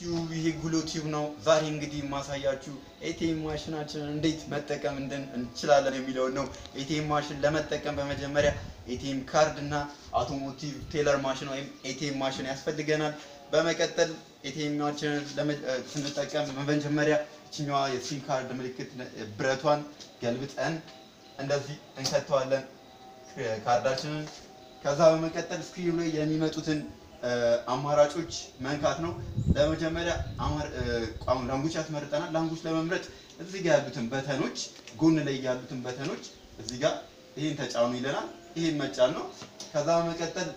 Tube ይሄ ጉሎ Tube ነው። ዛሬ እንግዲህ የማሳያችሁ ATM machine ኣችንን እንዴት መጠቀም እንችላለን የሚለውን ነው። ATM machine ለመጠቀም በመጀመሪያ ATM card እና automotive teller machine ወይም ATM machine ያስፈልገናል። በመቀጠል እ፣ ስንጠቀም በመጀመሪያ ይችኛዋ የ SIM card ምልክት ብረቷን ገልብጠን እንደዚህ እንከተዋለን ካርዳችንን። ከዛ በመቀጠል screen ኡ ላይ የሚመጡትን አማራጮች መንካት ነው። ለመጀመሪያ ቋም ላንጉጅ ያስመርጠናል። ላንጉጅ ለመምረጥ እዚህ ጋር ያሉትን በተኖች ጎን ላይ ያሉትን በተኖች እዚህ ጋር ይህን ተጫኑ ይለናል። ይህን መጫን ነው። ከዛ በመቀጠል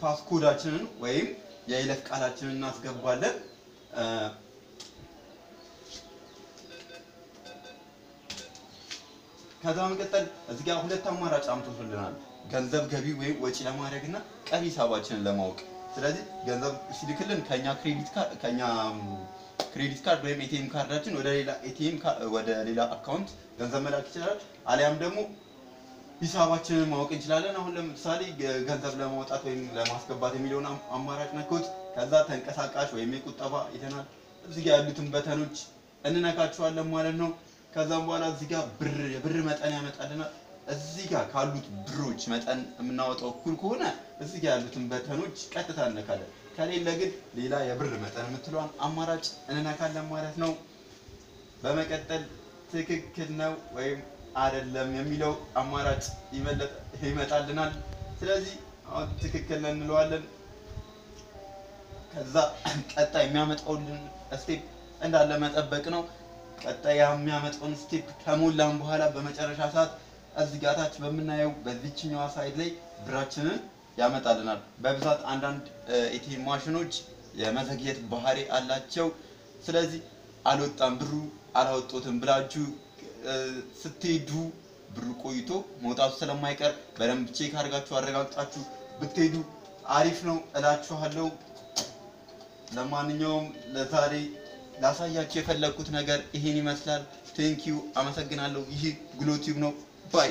ፓስኮዳችንን ወይም የይለፍ ቃላችንን እናስገባለን። ከዛ በመቀጠል እዚህ ጋር ሁለት አማራጭ አምጥቶልናል። ገንዘብ ገቢ ወይም ወጪ ለማድረግ እና ቀሪ ሂሳባችንን ለማወቅ። ስለዚህ ገንዘብ ሲልክልን ከኛ credit card ከኛ credit card ወይም ATM ካርዳችን ወደ ሌላ ATM ወደ ሌላ account ገንዘብ መላክ ይችላል። አሊያም ደግሞ ሂሳባችንን ማወቅ እንችላለን። አሁን ለምሳሌ ገንዘብ ለማውጣት ወይም ለማስገባት የሚለውን አማራጭ ነክቶት ከዛ ተንቀሳቃሽ ወይም የቁጠባ ይተናል። እዚህ ያሉትን button ኦች እንነካቸዋለን ማለት ነው። ከዛም በኋላ እዚህ ጋር ብር የብር መጠን ያመጣልናል። እዚህ ጋር ካሉት ብሮች መጠን የምናወጣው እኩል ከሆነ እዚህ ጋር ያሉትን በተኖች ቀጥታ እንነካለን። ከሌለ ግን ሌላ የብር መጠን የምትለዋን አማራጭ እንነካለን ማለት ነው። በመቀጠል ትክክል ነው ወይም አይደለም የሚለው አማራጭ ይመጣልናል። ስለዚህ አሁን ትክክል ነው እንለዋለን። ከዛ ቀጣይ የሚያመጣውን step እንዳለ መጠበቅ ነው። ቀጣይ የሚያመጣውን step ከሞላን በኋላ በመጨረሻ ሰዓት እዚህ በምናየው በዚችኛዋ side ላይ ብራችንን ያመጣልናል። በብዛት አንዳንድ ATM ማሽኖች የመዘግየት ባህሪ አላቸው። ስለዚህ አልወጣም ብሩ አላወጡትም ብላችሁ ስትሄዱ ብሩ ቆይቶ መውጣቱ ስለማይቀር በደንብ check አድርጋችሁ አረጋግጣችሁ ብትሄዱ አሪፍ ነው እላችኋለሁ። ለማንኛውም ለዛሬ ላሳያችሁ የፈለግኩት ነገር ይሄን ይመስላል። thank you አመሰግናለሁ። ይህ ግሎ ነው። bye